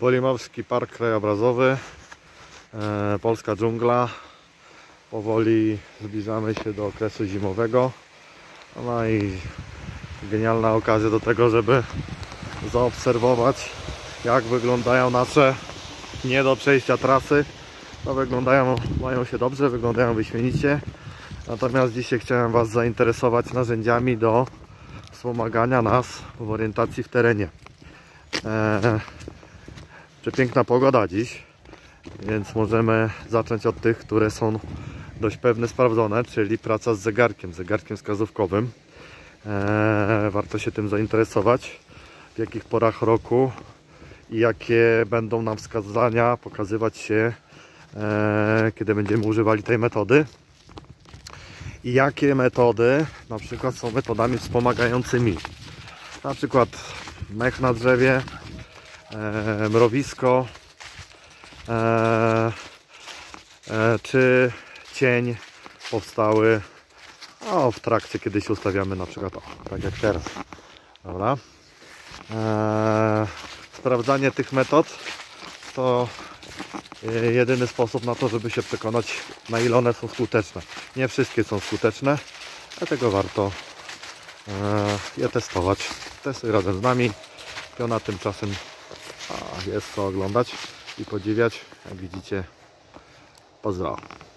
Wolimowski Park Krajobrazowy, e, Polska dżungla. Powoli zbliżamy się do okresu zimowego. No i genialna okazja do tego, żeby zaobserwować jak wyglądają nasze nie do przejścia trasy. No wyglądają, mają się dobrze, wyglądają wyśmienicie. Natomiast dzisiaj chciałem Was zainteresować narzędziami do wspomagania nas w orientacji w terenie. Eee, przepiękna pogoda dziś, więc możemy zacząć od tych, które są dość pewne, sprawdzone, czyli praca z zegarkiem, zegarkiem wskazówkowym. Eee, warto się tym zainteresować, w jakich porach roku i jakie będą nam wskazania pokazywać się, eee, kiedy będziemy używali tej metody i jakie metody na przykład są metodami wspomagającymi. Na przykład mech na drzewie, e, mrowisko, e, e, czy cień powstały o, w trakcie kiedy się ustawiamy na przykład o, tak jak teraz. Dobra. E, sprawdzanie tych metod to e, jedyny sposób na to, żeby się przekonać na ile one są skuteczne. Nie wszystkie są skuteczne, dlatego warto je testować. Testuj razem z nami. Piona tymczasem jest co oglądać i podziwiać. Jak widzicie, pozdrawiam.